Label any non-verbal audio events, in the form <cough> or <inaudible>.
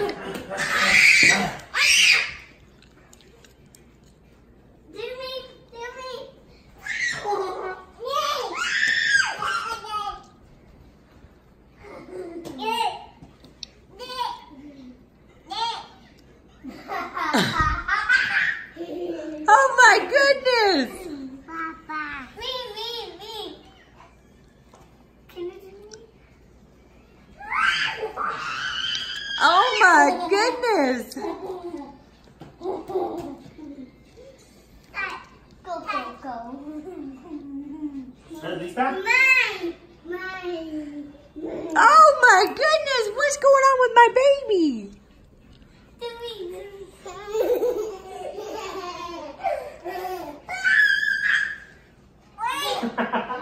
<laughs> oh my goodness! My goodness! Go, go, go. Lista? Mine. Mine. Oh my goodness! What's going on with my baby? Do me, do me. Wait.